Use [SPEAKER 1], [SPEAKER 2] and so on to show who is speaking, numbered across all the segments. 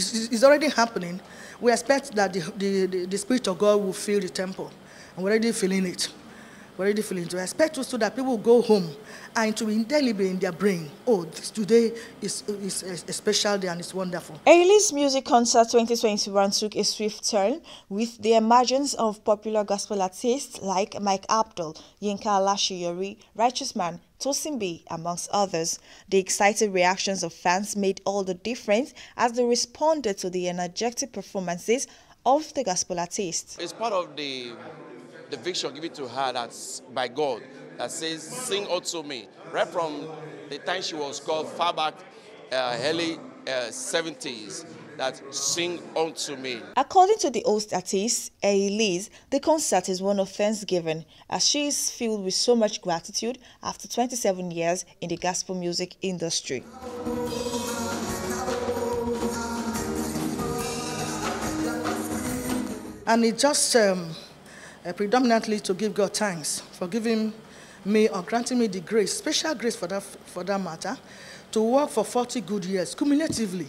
[SPEAKER 1] it's, it's already happening. We expect that the, the, the, the Spirit of God will fill the temple. And we're already feeling it. We're already feeling it. We expect also that people will go home and to be indelible in their brain. Oh, this, today is, is a, special day and it's wonderful.
[SPEAKER 2] Ehiliz Music Concert 2021 took a swift turn with the emergence of popular gospel artists like Mike Abdul, Yinka Alaseyori, Righteous Man, Tosin B, amongst others. The excited reactions of fans made all the difference as they responded to the energetic performances of the gospel artist.
[SPEAKER 3] It's part of the the vision given to her that's by God that says, Sing unto me. Right from the time she was called far back, uh, early uh, 70s, that sing unto me.
[SPEAKER 2] According to the host artist, Ehiliz, the concert is one of thanksgiving as she is filled with so much gratitude after 27 years in the gospel music industry.
[SPEAKER 1] And it just um, uh, predominantly to give God thanks for giving me or granting me the grace, special grace for that, for that matter, to work for 40 good years cumulatively,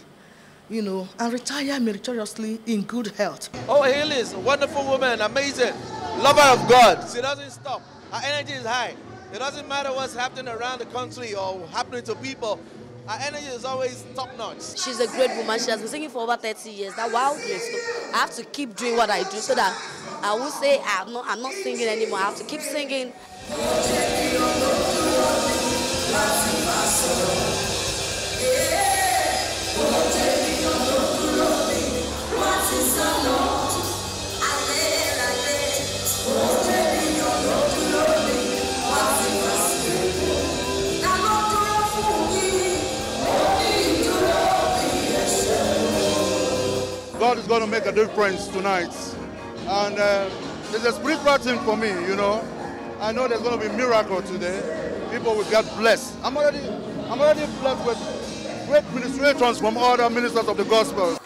[SPEAKER 1] you know, and retire meritoriously in good health.
[SPEAKER 3] Oh, Haley's a wonderful woman, amazing, lover of God. She doesn't stop. Her energy is high. It doesn't matter what's happening around the country or happening to people. Her energy is always top notch.
[SPEAKER 4] She's a great woman. She has been singing for over 30 years. That wild grace. So I have to keep doing what I do so that I will say I'm not, I'm not singing anymore. I have to keep singing.
[SPEAKER 5] God is going to make a difference tonight. And uh, it's a spiritual thing for me, you know. I know there's going to be miracle today. People will get blessed. I'm already, I'm already blessed with great ministrations from other ministers of the gospel.